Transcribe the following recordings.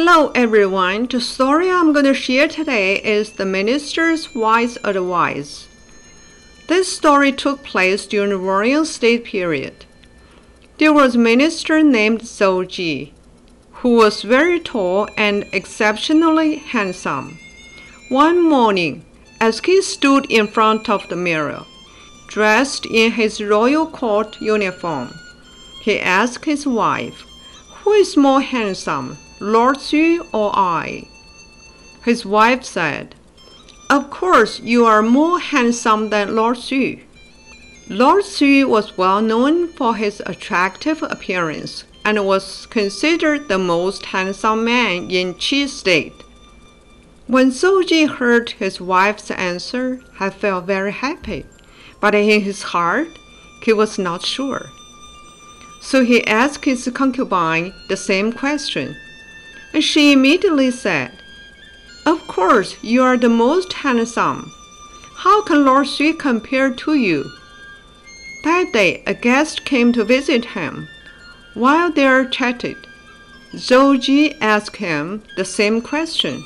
Hello everyone. The story I'm going to share today is The Minister's Wise Advice. This story took place during the Warring States period. There was a minister named Zou Ji, who was very tall and exceptionally handsome. One morning, as he stood in front of the mirror, dressed in his royal court uniform, he asked his wife, Who is more handsome, Lord Xu or I? His wife said, Of course you are more handsome than Lord Xu. Lord Xu was well known for his attractive appearance and was considered the most handsome man in Qi state. When Zou Ji heard his wife's answer, he felt very happy, but in his heart, he was not sure. So he asked his concubine the same question and she immediately said, Of course, you are the most handsome. How can Lord Xu compare to you? That day, a guest came to visit him. While they chatted, Zou Ji asked him the same question.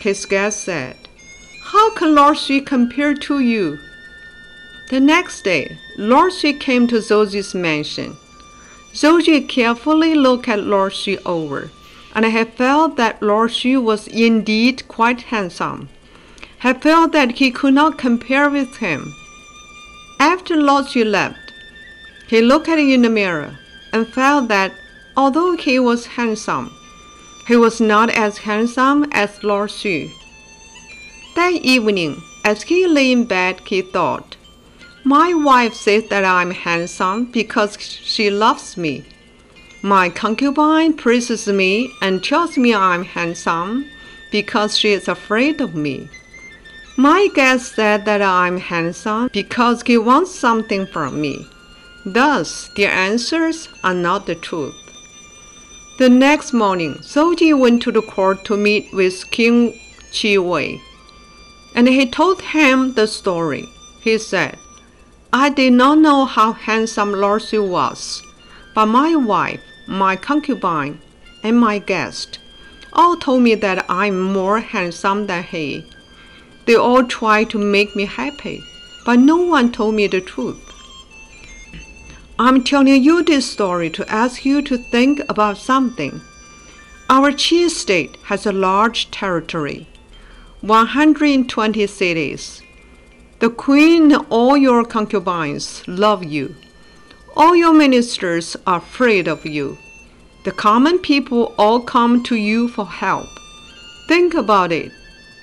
His guest said, How can Lord Xu compare to you? The next day, Lord Xu came to Zou Ji's mansion. Zou Ji carefully looked at Lord Xu over and I felt that Lord Xu was indeed quite handsome. I felt that he could not compare with him. After Lord Xu left, he looked at in the mirror and felt that although he was handsome, he was not as handsome as Lord Xu. That evening, as he lay in bed, he thought, My wife says that I'm handsome because she loves me. My concubine praises me and tells me I'm handsome because she is afraid of me. My guest said that I'm handsome because he wants something from me. Thus, their answers are not the truth. The next morning, Zou Ji went to the court to meet with King Qi Wei, and he told him the story. He said, I did not know how handsome Lord Xu was, but my wife, my concubine, and my guest all told me that I'm more handsome than he. They all tried to make me happy, but no one told me the truth. I'm telling you this story to ask you to think about something. Our Qi state has a large territory, 120 cities. The queen and all your concubines love you. All your ministers are afraid of you. The common people all come to you for help. Think about it.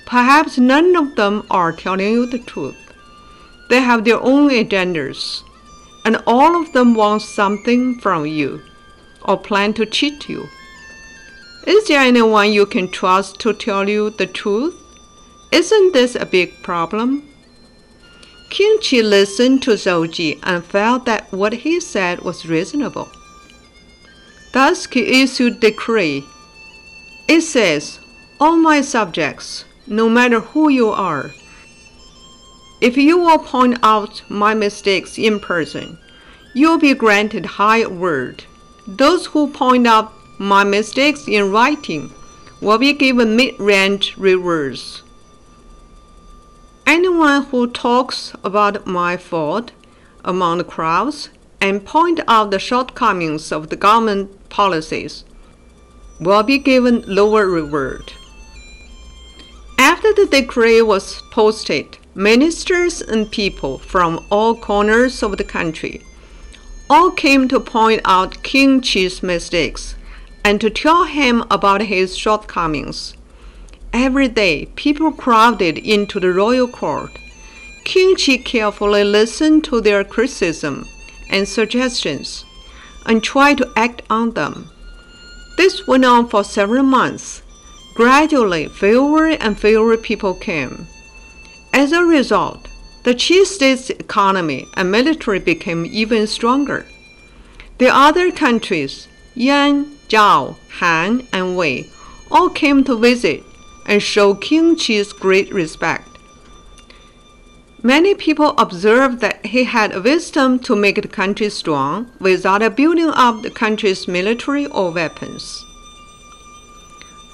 Perhaps none of them are telling you the truth. They have their own agendas, and all of them want something from you or plan to cheat you. Is there anyone you can trust to tell you the truth? Isn't this a big problem? King Qi listened to Zou Ji and felt that what he said was reasonable. Thus he issued decree. It says, All my subjects, no matter who you are, if you will point out my mistakes in person, you will be granted high reward. Those who point out my mistakes in writing will be given mid-range rewards. Anyone who talks about my fault among the crowds and point out the shortcomings of the government policies will be given lower reward. After the decree was posted, ministers and people from all corners of the country all came to point out King Qi's mistakes and to tell him about his shortcomings. Every day, people crowded into the royal court. King Qi carefully listened to their criticism and suggestions and tried to act on them. This went on for several months. Gradually, fewer and fewer people came. As a result, the Qi state's economy and military became even stronger. The other countries, Yan, Zhao, Han, and Wei, all came to visit and show King Qi's great respect. Many people observed that he had wisdom to make the country strong without building up the country's military or weapons.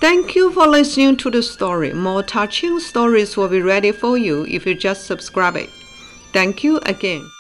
Thank you for listening to the story. More touching stories will be ready for you if you just subscribe it. Thank you again.